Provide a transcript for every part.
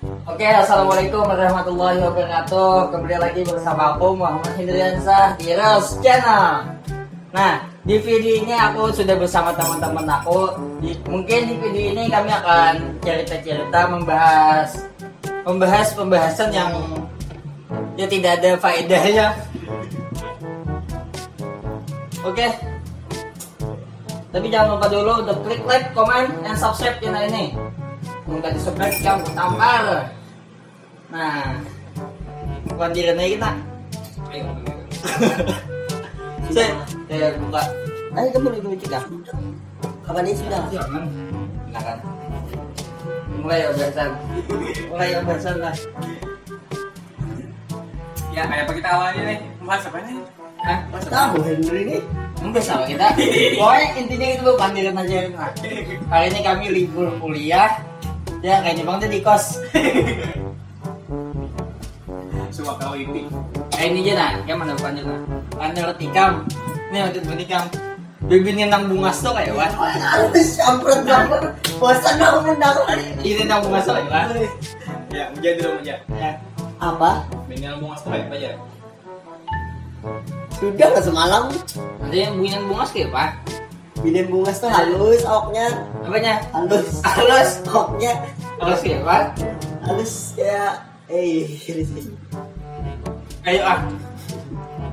Oke, assalamualaikum warahmatullahi wabarakatuh. Kembali lagi bersama aku Muhammad Hindriansah di Rose Channel. Nah, di video ini aku sudah bersama teman-teman aku. Di- mungkin di video ini kami akan cerita-cerita membahas membahas pembahasan yang ya tidak ada faedahnya. Oke. Tapi jangan lupa dulu untuk klik like, comment, and subscribe channel ini. Nggak di subscribe kamu tampar. Nah, kuantiran aja kita. Ayo, Saya, saya buka. Ayo kamu dulu cegah. Kapan ini sudah? Nah kan. Mulai obasan. Mulai obasan lah. Ya, kayak apa kita awalnya nih? Bahas apa nih? Hah? Tahu Henry ini? Enggak sama kita. Pokoknya intinya itu lu pandiran aja. Hari ini kami libur kuliah. Ya kayaknya bang tuh di kos. Suka kau ini. Eh ini aja nah, kayak mana pandir nah. Pandir tikam. Ini waktu itu tikam. Bibirnya nang bungas tuh kayak wan. Harus campur campur. Bosan aku menang hari ini. Ini nang bungas tuh kayak wan. Ya, menjadi dulu menjadi. Ya. Apa? Minimal bunga setengah apa aja? Sudah nggak semalam? Nanti yang bunyi bungas kayak apa? Binin bunga tuh halus, oknya Apanya? halus, Halus. oknya Halus kayak apa? halus kayak eh Ayo ah.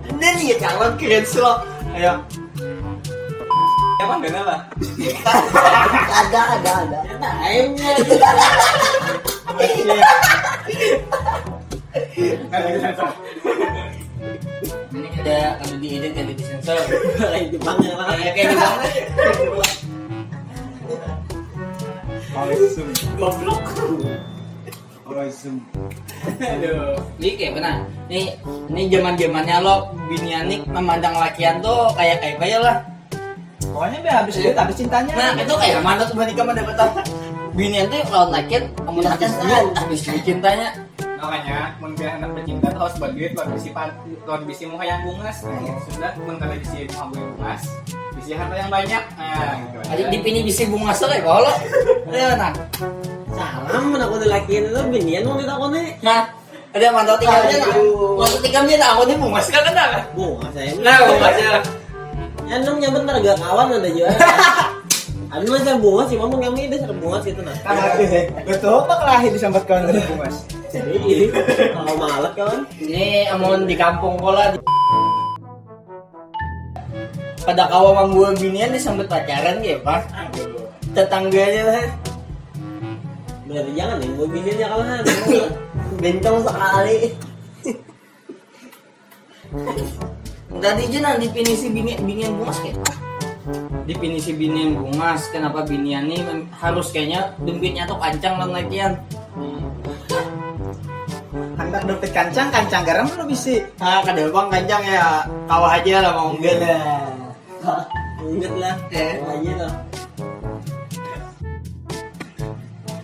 Ini dia calon keren slow. Ayo. Emang gak lah. ada ada ada. Ayo. Itu sensor. Ini ada ada di edit ada di sensor. Kayak Jepang ya lah. Kayak kayak gimana? Awesome. Goblok. Awesome. Aduh. Ini kayak benar. Ini ini zaman zamannya lo binianik memandang lakian tuh kayak kayak kayak lah. Pokoknya biar habis duit, habis cintanya. Nah itu kayak mana tuh berarti kamu dapat apa? Binian tuh kalau lakian kamu Iya, habis duit habis duit cintanya. Makanya, mun biar anak bercinta tuh harus berduit, buat bisi pan, buat bisi muka yang bungas. Nah, ya sudah, mun kalau bisi muka yang bungas, bisi harta yang banyak. Nah, gitu Ada di pini bisa bunga sore kalau. Ayo nah. Salam mana aku lakiin itu binian mau kita kone. Nah, ada mantau tinggalnya nah. Mantau nah, aku nih bunga sekarang kan? Bunga saya. Nah, bunga aja. Ya nung nyamper harga kawan ada juga. Ada macam bunga sih, ngomong kami ada serem bunga situ nah. Betul apa kelahi disambat kawan bungas? Jadi kalau malet kawan. Ini amon di kampung pola di pada kawa mang gua binian disambut pacaran ya pak tetangganya lah Berarti jangan nih, gue binian ya kawan. Bencong sekali. tadi aja nah definisi bini binian bungas kayak apa? Definisi binian bungas kenapa binian nih harus kayaknya dompetnya tuh kancang lah lakian Hendak dompet kancang, kancang garam lu bisa. ah kada bang kancang ya kawah aja lah mau enggak lah Ingat lah. Eh. Aja lah.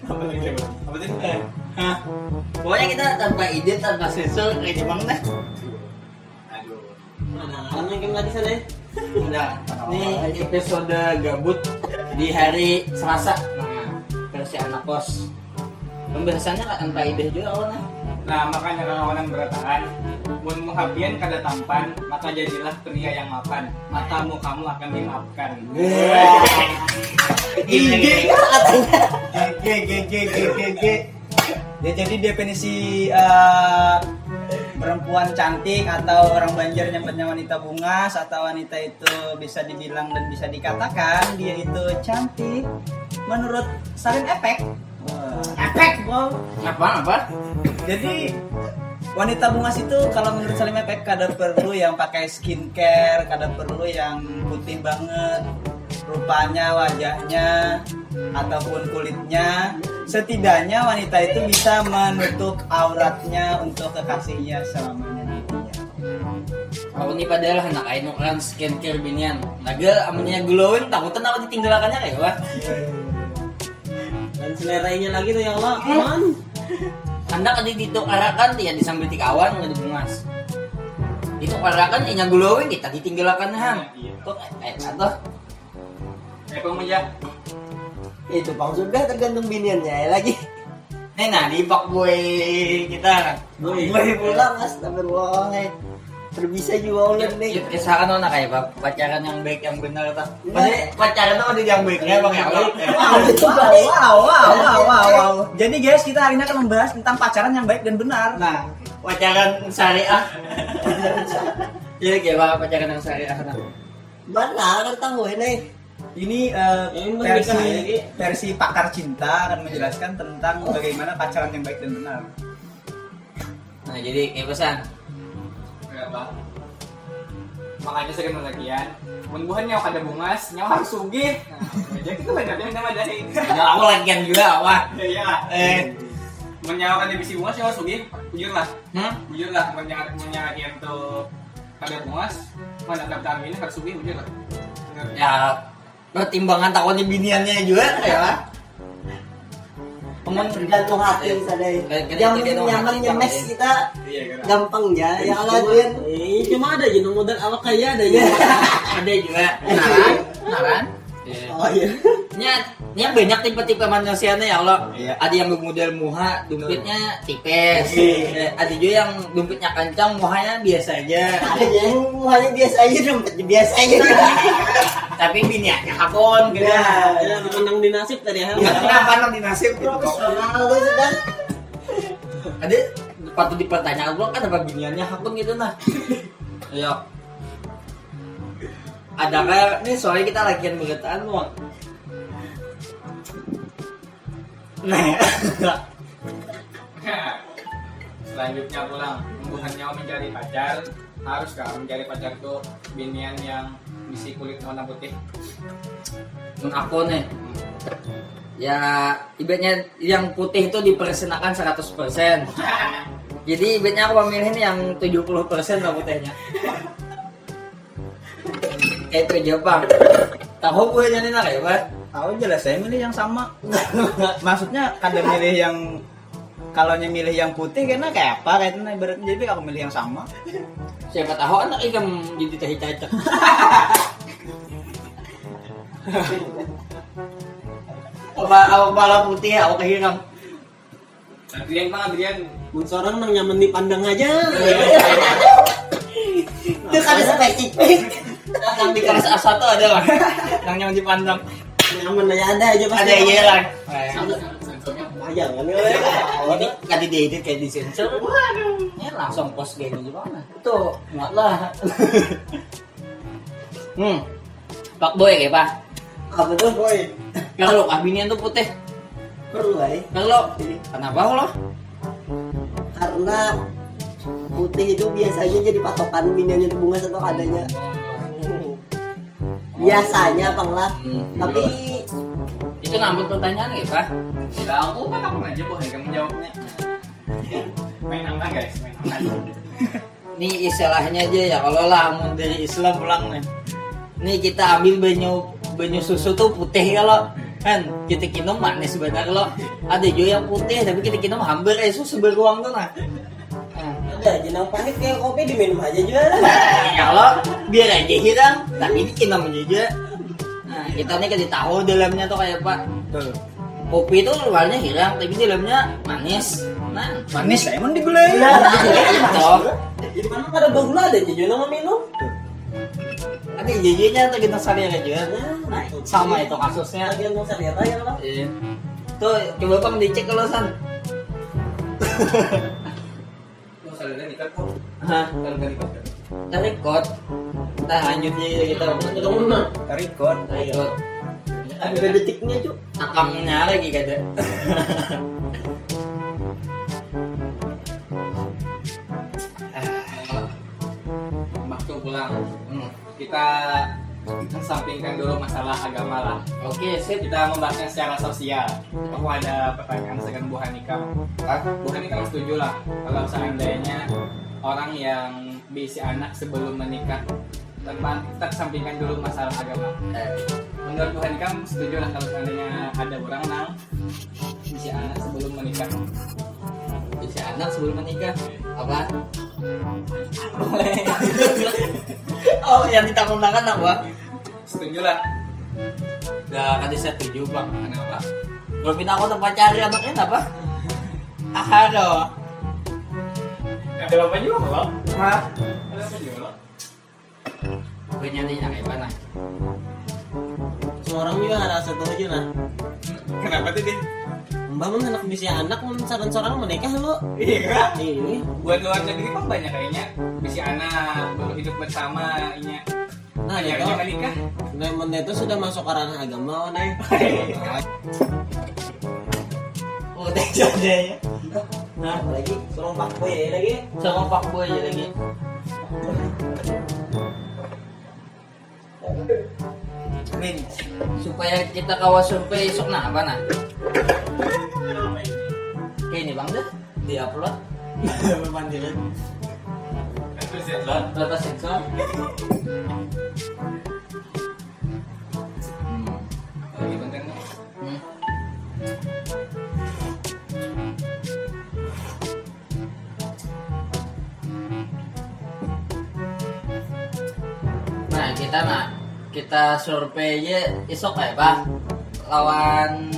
Apa lagi? Apa tadi? Hah? pokoknya kita tanpa ide tanpa sensor kayak Jepang dah Aduh. Alam yang di sana ya? Udah, ini episode gabut di hari Selasa. Versi anak kos. Pembahasannya kan tanpa ide juga awalnya. Nah, makanya kawan beratakan, mun muhabian kada tampan, maka jadilah pria yang mapan. Matamu kamu akan dimaafkan. Ide katanya. G G G G G G. Ya jadi definisi eh, perempuan cantik atau orang Banjar nyebutnya wanita bungas atau wanita itu bisa dibilang dan bisa dikatakan dia itu cantik menurut Sarin Efek. Efek, wow. Apa apa? Jadi wanita bungas itu kalau menurut Salim Efek kada perlu yang pakai skincare, kada perlu yang putih banget rupanya, wajahnya ataupun kulitnya. Setidaknya wanita itu bisa menutup auratnya untuk kekasihnya selamanya nantinya. Aku nih padahal anak aino kan skincare binian. Naga amunnya glowing takutan aku ditinggalkannya kayak wah. Dan selerainya lagi tuh ya Allah. Aman. Anda kan dito karakan dia disambil ti kawan nggak bungas. Itu karakan inya glowing kita ditinggalkan han. Iya. Kok eh atau Eh, pemuja. Itu bang sudah tergantung biniannya ya lagi. Nih nah di pak boy kita. Boy. boy pulang. astagfirullah. eh. Terbisa juga ulit nih. Yuk kisahkan lo kayak pak pacaran yang baik yang benar tak. Pasti pacaran tuh ada yang baiknya bang ya. Wow, wow, wow, wow, wow, wow. Jadi guys, kita hari ini akan membahas tentang pacaran yang baik dan benar. Nah pacaran syariah. Iya kayak pak pacaran yang syariah. Nah. Mana kan tahu ini. Ini Ini versi versi pakar cinta akan menjelaskan tentang bagaimana pacaran yang baik dan benar. Nah jadi kayak pesan. Kenapa? Makanya sering latihan. Mun buhan nyawa kada bungas, nyawa harus sugih. Nah, jadi itu banyak yang nama dari. Ya aku lagian juga apa? Iya. Eh, Mun nyawa kada bisi bungas, nyawa sugih. Bujur lah. hmm? Bujur lah. Nyawa nyawa yang tuh kada bungas, mana daftar ini harus sugih bujur lah. Ya pertimbangan takutnya biniannya juga ya pak. Temen Tergantung hati sadai. Kadang- Yang tergantung nyaman nyemes kita Iya, kira. gampang ya. Yang lain Eh, cuma ada aja modal awak kaya ada ya. ada juga naran, naran. Oh iya. Nya, nya banyak tipe-tipe manusianya ya Allah. Iya. Ada yang bermodel muha, dumpitnya tipes. Iya. Eh, Ada juga yang dumpitnya kencang, muhanya biasa aja. Ada yang mukanya biasa aja, dompetnya biasa aja. Tapi biniannya hakon gitu. Ya, Ya, menang di nasib tadi ya. Kenapa nang di nasib gitu. Sudah. Ada patut dipertanyakan lo kan apa biniannya hakun gitu nah. Ayo. Ada kayak nih soalnya kita lagian bergetaan uang. Nah, Selanjutnya pulang, buhan nyawa mencari pacar, harus kah mencari pacar tuh binian yang bisi kulit warna putih. mun aku nih. Ya, ibaratnya yang putih itu dipersenakan 100%. Jadi ibaratnya aku memilih yang 70% lah putihnya. Kayak itu Jepang. Tahu gue nyanyi nak ya, Pak? Tahu jelas saya milih yang sama. Maksudnya kadang milih yang kalau milih yang putih karena kayak apa kayak itu nah, ibaratnya jadi aku milih yang sama. Siapa tahu anak ikan jadi teh cacak. apa apa pala putih aku kehiram. Adrian bang Adrian, Mun seorang nang nyaman dipandang aja. Itu kan spesifik. Yang di kelas A1 ada lah. Yang yang dipandang. Nyaman aja ada aja pasti. Ada iya lah. Bayang kan ya. Ini kan di edit kayak di sensor. Waduh. Ini langsung post kayak gini gimana? Tuh, enggak lah. hmm. Pak Boy kayak Pak. Apa tuh, boy? Kalau kabinian tuh putih. Perlu, eh. Kalau kenapa lo? Karena putih itu biasanya jadi patokan biniannya itu bunga atau adanya. Biasanya, Bang lah. Hmm. Tapi Itu ngambut pertanyaan ya Pak. tidak aku kan aku aja boh kamu jawabnya. Main angka guys, main angka. Ini istilahnya aja ya kalau lah mau dari Islam pulang nih. Nih kita ambil banyu banyu susu tuh putih kalau kan kita minum manis sebenarnya lo ada juga yang putih tapi kita minum hampir eh susu beruang tuh nah. Ada jenang panik kayak kopi diminum aja juga. kalau biar aja hilang tapi ini kita juga nah kita nih kasih tahu dalamnya tuh kayak pak Tuh. kopi itu luarnya hilang tapi dalamnya manis nah Manis saya emang dibeli. itu Di mana pada bagula ada aja nama minum. ada jajinya tuh kita saling aja nah, sama itu kasusnya Lagi yang usah lihat aja lah. Iya. Tuh, coba bang dicek kalau san. Lu sadar nikah kok. Hah, Kalau kita record. Nah, lanjutnya kita Ketemu mana? Record. record. Ada detiknya, Cuk. Akamnya lagi kada. Waktu pulang, Hmm. kita kesampingkan dulu masalah agama lah. Oke, sip. Kita membahasnya secara sosial. Aku ada pertanyaan segan Bu Hanika. Bu Hanika setuju lah kalau seandainya orang yang bisi anak sebelum menikah tanpa kita kesampingkan dulu masalah agama. Eh, Menurut Bu Hanika setuju lah kalau seandainya ada orang nang bisi anak sebelum menikah. bisa anak sebelum menikah. Apa? oh, yang ditanggung-tanggung apa? Setuju lah. Gak kada saya setuju bang. Kenapa? Kalau pindah aku tempat cari anaknya apa? Halo. Ada apa juga lo? Hah? Gue nyanyinya kayak mana? Seorang juga ada satu aja nah. Kenapa tuh dia? Mbak mun anak bisa anak mun saran seorang menikah lu. Iya. Ini Buat luar negeri mah banyak kayaknya bisa anak baru hidup bersama inya. nah Hanya itu. jangan nikah. Nah, itu sudah masuk ke ranah agama nih. Oh, teh ya. Nah, lagi suruh pak boy ya lagi. Sama Pak Boy aja lagi. Min, Supaya kita kawas survei esok nah apa? Kayak ini bang deh, di upload. Lo. Data sensor. Hmm. Nah kita nah kita survei aja isok ya pak lawan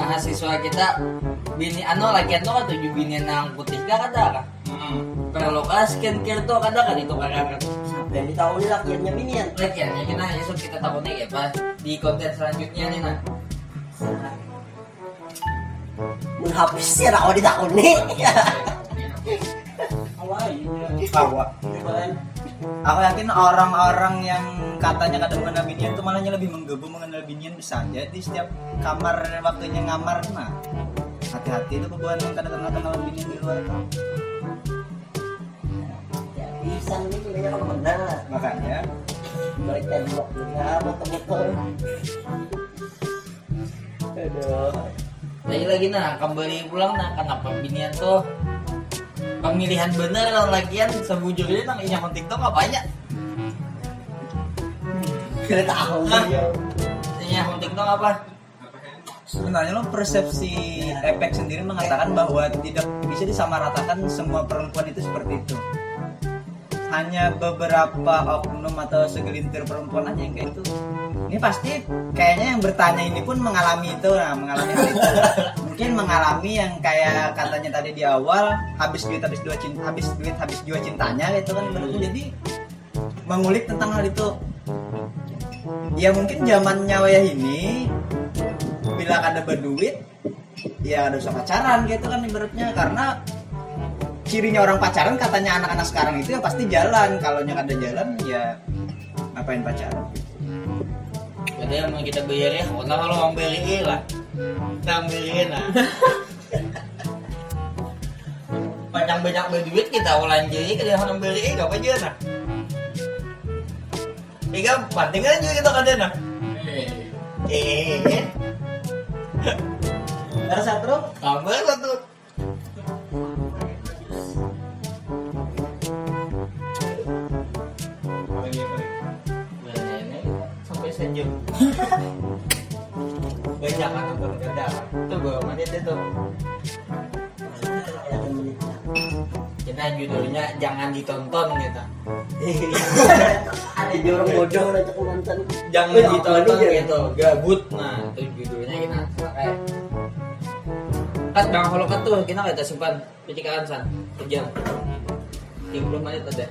mahasiswa kita bini anu lagi anu kan tujuh bini nang putih gak ada kan Hmm. kalau kan skincare tuh ada kan itu kakak Dan di tahun ini lakiannya binian. Lagi ya, kita esok kita takutnya ya pak di konten selanjutnya nih nah habis ya nak di tahun ini. bawa. Aku yakin orang-orang yang katanya kadang mengenal binian itu malahnya lebih menggebu mengenal binian bisa aja di setiap kamar waktunya ngamar nah hati-hati itu buat yang kadang kenal kenalan binian di luar tuh. Ya bisa nih kayaknya kalau benar. makanya Balik tembok juga motor-motor. Aduh. lagi lagi nah kembali pulang nah kenapa binian tuh pemilihan bener kalau lagian sebujurnya nang inya kon TikTok apa aja Kita tahu. Kon TikTok apa? Sebenarnya lo persepsi efek sendiri mengatakan bahwa tidak bisa disamaratakan semua perempuan itu seperti itu hanya beberapa oknum atau segelintir perempuan aja yang kayak itu ini pasti kayaknya yang bertanya ini pun mengalami itu nah mengalami hal itu. Mungkin mengalami yang kayak katanya tadi di awal habis duit habis dua cinta habis duit habis jiwa cintanya gitu kan berarti jadi mengulik tentang hal itu. Ya mungkin zamannya wayah ini bila ada berduit ya ada usah pacaran gitu kan ibaratnya. Karena cirinya orang pacaran katanya anak-anak sekarang itu ya pasti jalan. Kalau ada jalan ya ngapain pacaran? Ada yang mau kita bayar ya? Karena kalau mau beli lah. Kita ambilin lah. Banyak banyak berduit kita ulang jadi kita harus beli gak apa aja nah Iga penting kan juga kita kada nah eh. Ada satu. tambah satu tuh kita judulnya jangan ditonton gitu. Ada di orang bodoh cek mantan. jangan ditonton ini, gitu. Gabut. Nah itu judulnya kita pakai kat bang kalau kat tuh kita kita simpan pecikaan san? Sejam. 30 menit ada